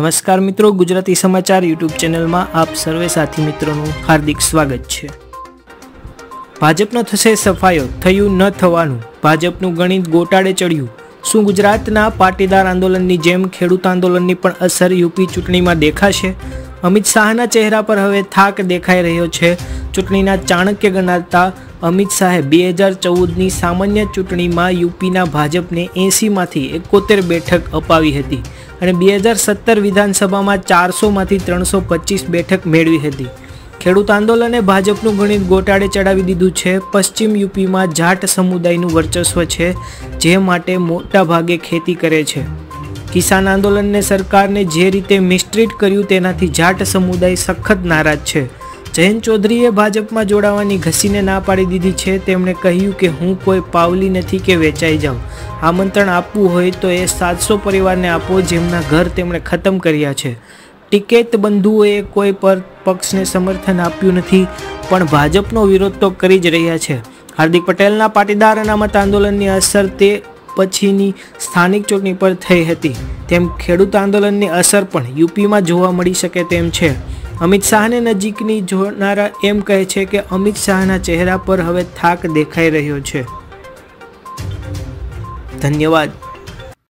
નમસ્કાર મિત્રો, ગુજરાતી સમાચાર યુટ્યુબ ચેનલમાં આપ સર્વે સાથી મિત્રોનું હાર્દિક સ્વાગત છે. ભાજપનો થશે સફાયો, થયું ન થવાનું. ભાજપનું ગણિત ગોટાળે ચડ્યું. શું ગુજરાતના પાટીદાર આંદોલનની જેમ ખેડૂત આંદોલનની પણ અસર યુપી ચૂંટણીમાં દેખાશે? અમિત શાહના ચહેરા પર હવે થાક દેખાઈ રહ્યો છે. ચૂંટણીના ચાણક્ય ગણાતા અમિત શાહે બે હજાર ચૌદની સામાન્ય ચૂંટણીમાં યુપીના ભાજપને એંસીમાંથી એકોતેર બેઠક અપાવી હતી. અને બે હજાર સત્તર વિધાનસભામાં ચારસોમાંથી ત્રણસો પચીસ બેઠક મેળવી હતી. ખેડૂત આંદોલને ભાજપનું ગણિત ગોટાળે ચડાવી દીધું છે. પશ્ચિમ યુપીમાં જાટ સમુદાયનું વર્ચસ્વ છે, જે માટે મોટાભાગે ખેતી કરે છે. કિસાન આંદોલનને સરકારને જે રીતે મિસ્ટ્રીટ કર્યું તેનાથી જાટ સમુદાય સખત નારાજ છે. જયંત ચૌધરીએ ભાજપમાં જોડાવાની ઘસીને ના પાડી દીધી છે. તેમણે કહ્યું કે હું કોઈ પાવલી નથી કે વેચાઈ જાઉં. આમંત્રણ આપવું હોય તો એ સાતસો પરિવારને આપો જેમના ઘર તેમણે ખતમ કર્યા છે. ટિકેત બંધુઓએ કોઈ પર પક્ષને સમર્થન આપ્યું નથી, પણ ભાજપનો વિરોધ તો કરી જ રહ્યા છે. હાર્દિક પટેલના પાટીદાર અનામત આંદોલનની અસર તે પછીની સ્થાનિક ચૂંટણી પર થઈ હતી. તેમ ખેડૂત આંદોલનની અસર પણ યુપીમાં જોવા મળી શકે તેમ છે. અમિત શાહને નજીકની જોનારા એમ કહે છે કે અમિત શાહના ચહેરા પર હવે થાક દેખાઈ રહ્યો છે. ધન્યવાદ.